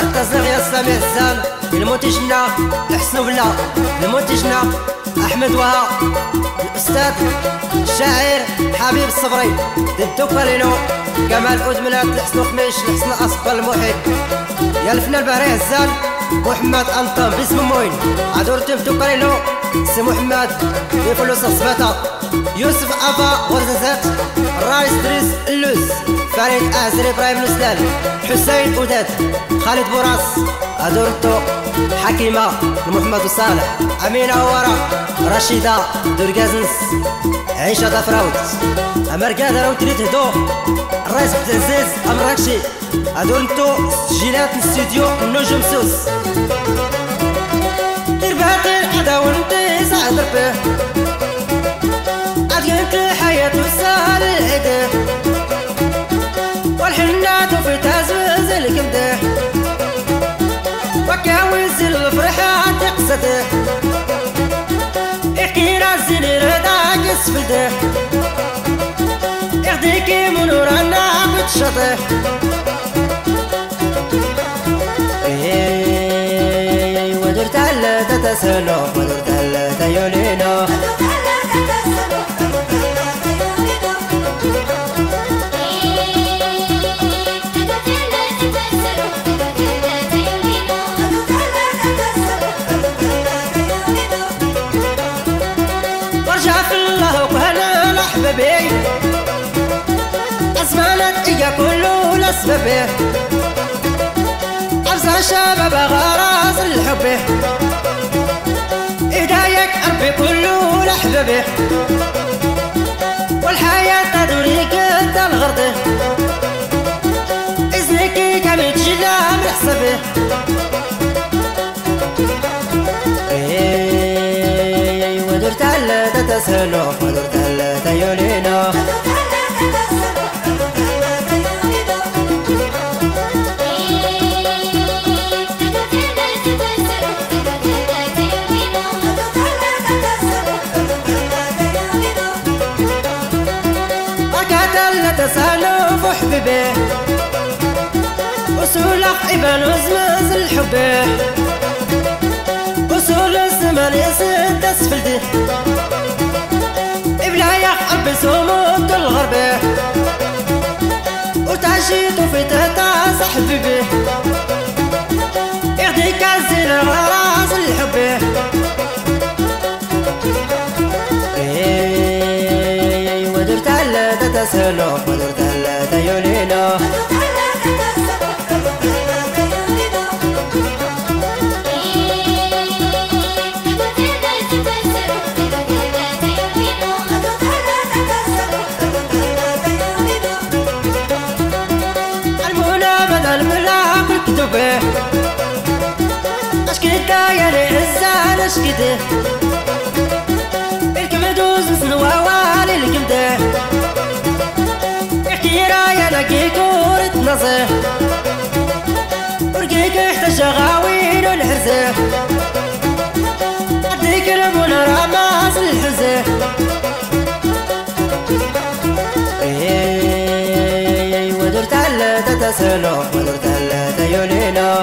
التصنيع يا سامي حسان المنتجنا حسن بلا المنتجنا أحمد وها الأستاذ الشاعر حبيب الصبري ددو كالينو كمال ادمنات لحسن خميش لحسن اصفر المحيط. يا الفنان بهري هزان محمد أنطون باسم موين. عدور تم كالينو سي محمد يفلوس الصباطه يوسف أبا ورزازات الرئيس دريس اللوز فريد أزري إبراهيم نسلال حسين وداد خالد بوراس ادورتو حكيمة محمد صالح أمينة ورا رشيدة درقازنس عيشة دفراوت أمريكا رو تريد هدو الرئيس عزيز أمراكشي أدورتو تسجيلات الاستديو النجم سوس. ترباتي الحدا وانتي سعد ربيه الفرحة تقصده احكي رازل رداك اسفلده اخديكي منور عنا بتشطه ودرت على تتسلو ودرت على تيولينو إيا كله لسببه أبزع شباب غراز الحب. إهدايك قلبي كله لحبيبي والحياة تدوريك أنت الغرض إذنك كم تجلى من حسبه ودرت على تتسلو ودرت حبيبي وصول ابن وزمز الحب. وصول الزمن يسد اسفلدي ابلا يا قلبي سموت الغرب. وتعشيت في تهتا حبيبي يغديك الزين غراس الحب. ودرت على تتسلو ودرت به اشكيتا يا الانسان اشكيته الكمدوز سنوا والي سلو قدرت اللي تيولينا